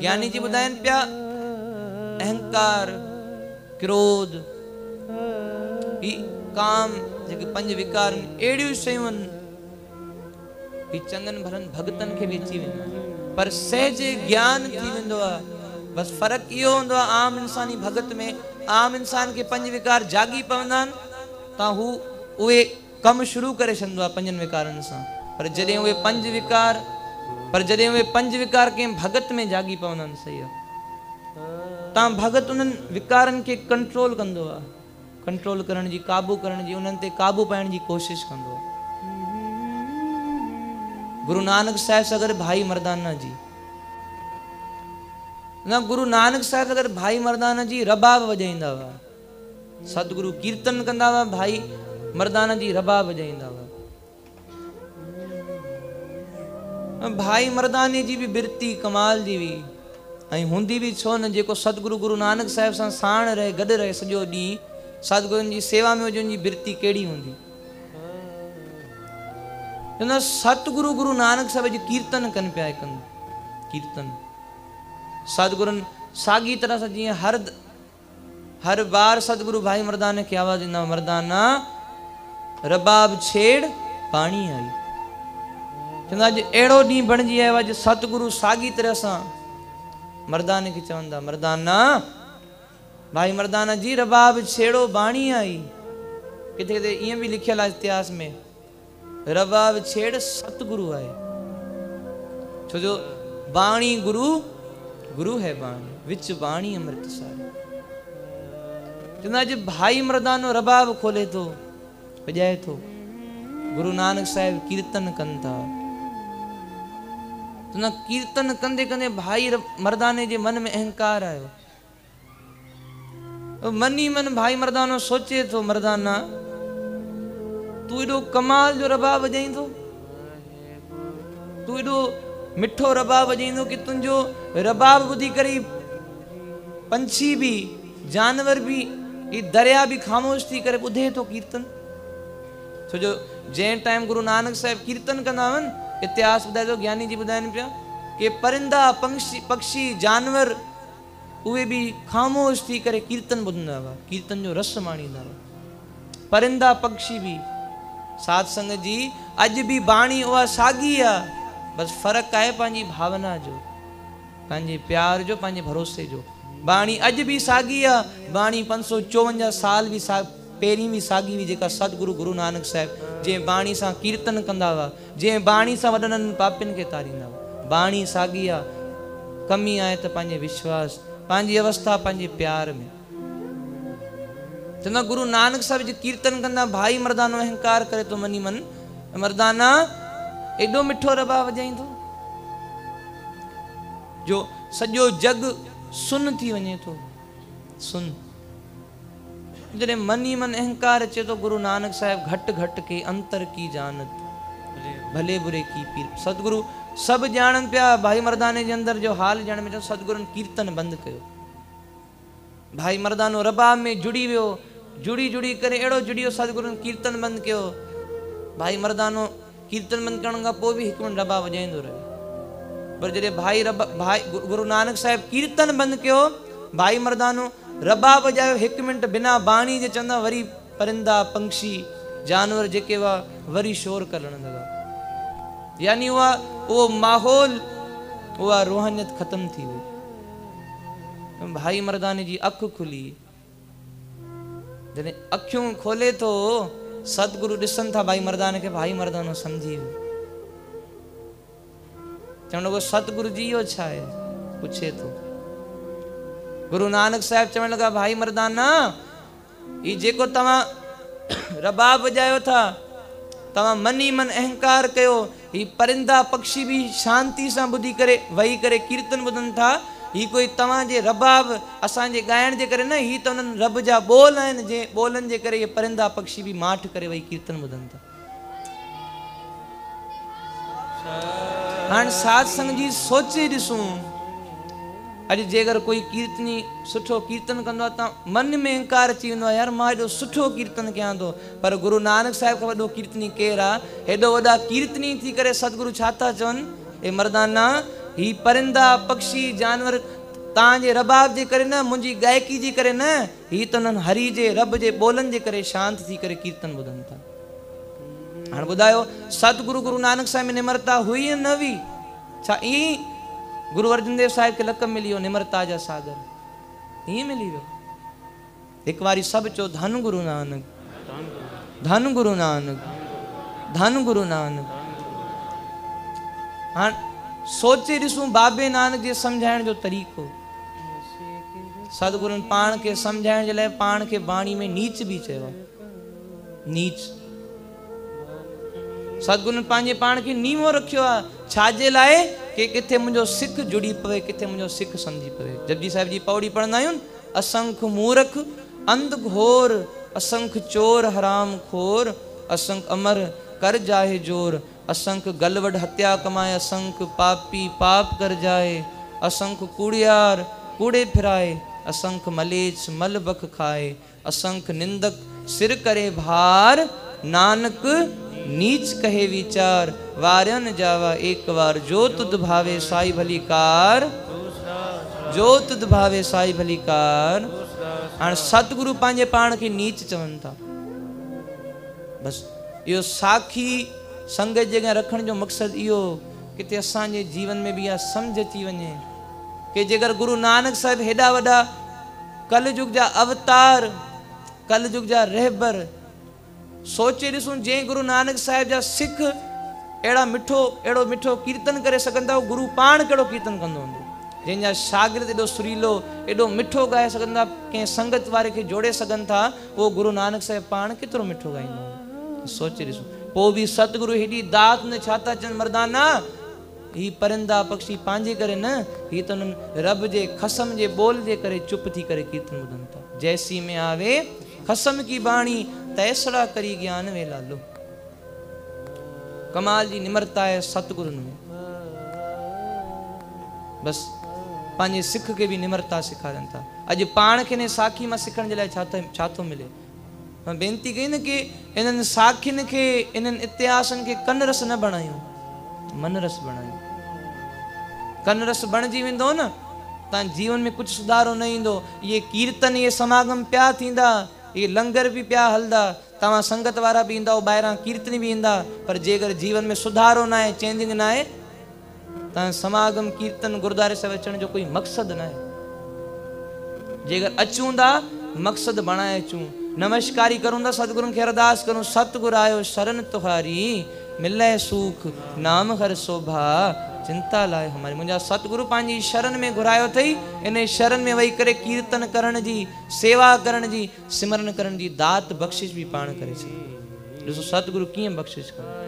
ज्ञानी जी ॿुधाइनि पिया, अहंकार, क्रोध ही काम जेके पंज विकार आहिनि अहिड़ियूं शयूं आहिनि ही चङनि भलनि भॻतनि खे बि अची वेंदियूं पर सहज ज्ञान थी वेंदो बसि फ़र्क़ु इहो हूंदो आहे आम इंसानी भॻत में आम इंसान खे पंज विकार जागी पवंदा आहिनि त हू उहे कमु शुरू करे छॾींदो आहे पंजनि विकारनि सां। पर जॾहिं उहे पंज विकार पर जॾहिं उहे पंज विकार कंहिं भॻत में जागी पवंदा सही आहे। भॻत उन्हनि विकारनि खे कंट्रोल कंदो आहे। कंट्रोल करण जी, काबू करण जी, उन्हनि ते काबू पाइण जी कोशिशि कंदो गुरु नानक साहिब सां भाई मर्दाना जी, न, गुरु नानक साहिब सां गॾु भाई मर्दाना जी रबाब वॼाईंदा हुआ सतगुरु कीर्तन कंदा हुआ, भाई मर्दाना जी रबाब वॼाईंदा हुआ। भाई मर्दाने जी बि बिरती, कमाल जी हुई ऐं हूंदी बि छो न जेको सतगुरु गुरु नानक साहिब सां साण रहे, गॾु रहे, सॼो ॾींहुं, सतगुरुनि जी सेवा में हुजे जी बिरती कहिड़ी हूंदी? सतगुरु गुरु नानक साहिब जी कीर्तन कनि पिया हिकु कीर्तन। सतगुरुनि साॻी तरह सां जीअं हर हर बार सतगुरु भाई मर्दाने खे आवाज़ ॾींदा मर्दाना, रबाब छेड़, पाणी आई। चवंदा अॼु अहिड़ो ॾींहुं बणिजी आयो आहे अॼु सतगुरु तरह सां मर्दाने खे चवंदा, मर्दाना, भाई मर्दाना जी रबाब छेड़ो बाणी आई। किथे किथे ईअं बि लिखियलु आहे इतिहास में रबाब छेड़ सतगुरु आहे छो जो बाणी गुरु गुरु है बाणी, विच बाणी अमृत सारी। चवंदा अॼु भाई मर्दानो रबाब खोले थो वॼाए थो गुरु नानक साहिब कीर्तन कनि था। कीर्तन कंदे कंदे भाई मर्दाने जे मन में अहंकार आयो। मन ई मन भाई मर्दानो सोचे थो, मर्दाना, तूं एॾो कमाल जो रबाब वॼाईंदो तूं एॾो मिठो रबाब वॼाईंदो की तुंहिंजो रबाब ॿुधी करे पंछी बि जानवर बि ही दरिया बि ख़ामोश थी करे ॿुधे थो कीर्तन। छो जो जंहिं टाइम गुरु नानक साहिब कीर्तन कंदा हुआ इतिहास ॿुधाए थो ज्ञानी जी ॿुधाइनि पिया, की परिंदा, पंक्षी, पक्षी, जानवर, उहे बि ख़ामोश थी करे कीर्तन ॿुधंदा हुआ कीर्तन जो रस माणींदा हुआ परिंदा, पक्षी बि साध संगत जी, अॼु बि बाणी उहा साॻी आहे बसि फ़र्क़ु आहे पंहिंजी भावना जो, पंहिंजे प्यार जो, पंहिंजे भरोसे जो। बाणी अॼु बि साॻी आहे बाणी पंज सौ साल बि सा पहिरीं बि साॻी हुई जेका सतगुरु गुरु नानक साहिब जंहिं बाणी सां कीर्तन कंदा हुआ जंहिं बाणी सां वॾनि पापियुनि खे तारींदा हुआ। बाणी साॻी आहे कमी आहे त पंहिंजे विश्वास, पंहिंजी अवस्था, पंहिंजे प्यार में। चवंदा गुरु नानक साहिब जी कीर्तन कंदा, भाई मर्दानो अहंकार करे थो मनी मन। मर्दाना, एॾो मिठो रबा वॼाईंदो जो सॼो जग सुन थी वञे थो। सुन जॾहिं मन ई मन अहंकार अचे थो गुरु नानक साहिब घटि घटि के अंतर की जानत। भले बुरे। की पीर। सतगुरु सभु ॼाणनि पिया भाई मर्दाने जे अंदरि जो हाल ॼाण में सतगुरुनि कीर्तन बंदि कयो। भाई मर्दानो रबाब में जुड़ी वियो जुड़ी जुड़ी करे अहिड़ो जुड़ी वियो सतगुरुनि कीर्तन बंदि कयो। भाई मर्दानो कीर्तन बंदि करण खां पोइ बि हिकु मिंट रबा वॼाईंदो रहियो पर जॾहिं भाई रब भाई गुरु नानक साहिब कीर्तन बंदि कयो भाई मर्दानो रबा वॼायो हिकु मिंट बिना बाणी जे चवंदा, वरी परिंदा, पंक्षी, जानवर जेके हुआ, वरी शोर करणु लॻा यानी उहा उहो माहौल, उहा रूहानियत ख़तमु थी वई। भाई मर्दाने जी, अखि खुली। जॾहिं अखियूं खोले थो, सतगुरु ॾिसनि था भाई मर्दाने खे, भाई मर्दानो सम्झी वियो। चवणु लॻो सतगुरु जी इहो छा आहे? पुछे थो। गुरु नानक साहिब चवणु लॻा भाई मर्दाना ही जेको तव्हां रबाब वॼायो था, तव्हां मन ई मन अहंकार कयो ही परिंदा पक्षी बि शांती सां ॿुधी करे, वेही करे कीर्तन ॿुधनि था ही कोई तव्हांजे रबाब असांजे ॻाइण जे करे न ही त उन्हनि रब जा ॿोल आहिनि जंहिं ॿोलनि जे करे इहे परिंदा पक्षी बि माठ करे वेही कीर्तन ॿुधनि था. हाणे साध संग जी सोचे ॾिसूं अॼु जे कोई कीर्तनी, सुठो कीर्तन कंदो मन में अहंकार अची आहे, यार माँ हेॾो सुठो कीर्तन कयां थो। पर गुरु नानक साहिब खां वॾो कीर्तनी केरु आहे? हेॾो कीर्तनी थी करे सतगुरु छा था हे मर्दाना, ही परिंदा पक्षी जानवर तव्हांजे रबाब जे करे न, मुंहिंजी गायकी जे करे न, ही त उन्हनि हरी जे, रब जे ॿोलनि जे करे शांत थी करे कीर्तन ॿुधनि था। हाणे ॿुधायो, सतगुरु गुरु नानक साहिब में निमरता हुई या छा गुरु अर्जन देव साहिब खे लक मिली वियो निम्रता जा सागर। ईअं मिली वियो हिकु वारी सभु चयो धन गुरु नानक। धन गुरु नानक। धन गुरु नानक। हाणे सोचे ॾिसूं बाबे नानक जे सम्झाइण जो तरीक़ो। सतगुरुनि पाण खे सम्झाइण जे लाइ पाण खे बाणी में नीच बि चयो नीच। सतगुरुनि पंहिंजे पाण खे नीवो रखियो आहे छाजे लाइ की किथे मुंहिंजो सिख जुड़ी पवे किथे मुंहिंजो सिख सम्झी पवे जपजी साहिब जी पौड़ी पढ़ंदा असंख मूरख अंध घोर असंख चोर हराम खोर असंख अमर कर जाहे ज़ोर असंख गलवड हत्या कमाए असंख पापी पाप कर जाए असंख कूड़ियार कूड़े फिराए असंख मलेच मल बख खाए असंख निंदक सिर करे भार नानक नीच कहे बार जो तुद भावे साई भली कार, जो तुद भावे साई भली कार। हाणे सतगुरु पंहिंजे पाण खे नीच चवनि था। बसि, इहो साखी संगत जॻह रखण जो मक़सदु इहो किथे असांजे जीवन में बि इहा सम्झ अची वञे। कि जेकर गुरु नानक साहिब हेॾा वॾा कलयुग जा अवतार, कलयुग जा रहबर सोचे ॾिसूं, जंहिं गुरु नानक साहिब जा सिख अहिड़ा मिठो, अहिड़ो मिठो कीर्तन करे सघनि था गुरु पाण कीर्तन कंदो हूंदो? जंहिंजा शागिर्द एॾो सुरीलो, एॾो मिठो ॻाए सघनि था कंहिं संगत वारे खे जोड़े सघनि था, उहो गुरु नानक साहिब पाण केतिरो मिठो ॻाईंदो सोचे ॾिसूं, पोइ बि सतगुरु हेॾी दात न छा था चवनि, मर्दाना, ही परिंदा पक्षी पंहिंजे करे न, ही त रब जे खसम जे ॿोल जे करे चुप थी करे कीर्तन ॿुधनि था। जैसी में आवे, खसम की बाणी तैसड़ा करी ज्ञान वे लालो कमाल जी निमरता आहे सतगुरुनि में बसि पंहिंजे सिख खे बि निमरता सेखारनि था अॼु पाण खे ने साखी माँ सिखण जे लाइ छा मिले माँ बेनती कई न की इन्हनि साखियुनि खे इन्हनि इतिहासनि खे कन रस न बणायूं मन रस बणायूं कन रस बणिजी वेंदो न तव्हां जीवन में कुझु सुधारो न ईंदो इहे कीर्तन इहे समागम पिया थींदा इहे लंगर बि पिया हलंदा, तव्हां संगत वारा बि ईंदा ॿाहिरां कीर्तन बि ईंदा, पर जेकर जीवन में सुधारो न आहे चेंजिंग न आहे तव्हां समागम, कीर्तन, गुरुद्वारे सां अचण जो कोई मक़सदु न आहे जेकर अचूं था मक़सदु बणाए अचूं। नमस्कारी करूँ था सतगुरुनि खे अरदास करूँ, सतगुरु आयो शरण तुहारी मिले सुख, नाम हर शोभा। चिंता लाइ हमारी। मुंहिंजा सतगुरु पंहिंजी शरण में घुरायो अथई इन शरण में वेही करे कीर्तन करण जी, सेवा करण जी, सिमरन करण जी, दात बख़्शिश बि पाण करे छॾी ॾिसो, सतगुरु बख़्शिश कंदो